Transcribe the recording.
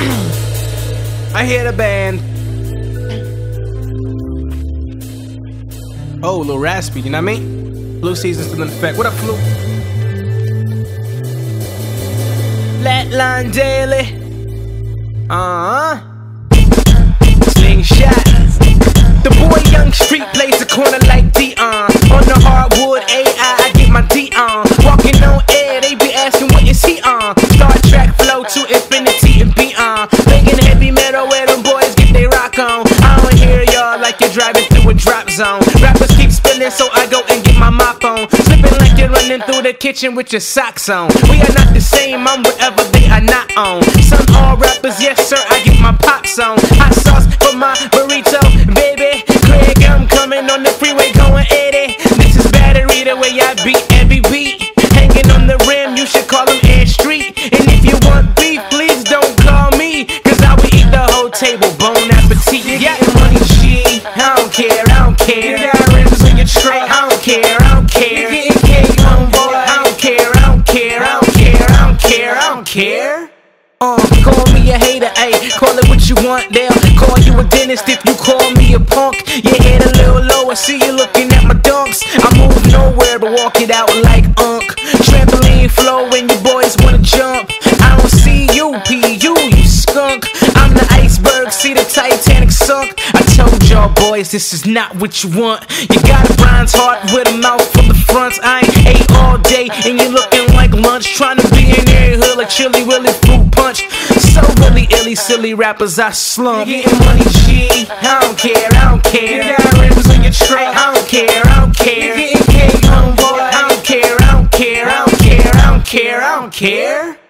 I hear the band. Oh, a little raspy, you know what I mean? Blue season's still in effect. What up, Flue? Flatline Daily. Uh huh. Slingshot. The boy Young Street so I go and get my mop on. Slipping like you're running through the kitchen with your socks on. We are not the same, I'm whatever they are not on. Some all rappers, yes sir, I get my pops on. Hot sauce for my burrito, baby. Craig, I'm coming on the freeway going 80. This is battery the way I beat every beat. Hanging on the rim, you should call him Air Street. And if you want beef, please don't call me. Cause I will eat the whole table, bon appetit. Yeah, money G, I don't care. Care, I don't care. You getting cake, homeboy, I don't care, I don't care, I don't care, I don't care, I don't care. Uh, call me a hater, ayy. Call it what you want, they'll call you a dentist if you call me a punk. Your head a little low, I see you looking at my dunks. I move nowhere but walk it out y'all this is not what you want. You got a bronze heart with a mouth full of fronts. I ain't ate all day, and you looking like lunch. Trying to be in every hood like Chili Willy Fruit Punch. So really illy, silly rappers, I slump. You getting money, G. I don't care, I don't care. You got rims on your truck. I don't care, I don't care. You getting cake, homeboy. I don't care, I don't care, I don't care, I don't care, I don't care.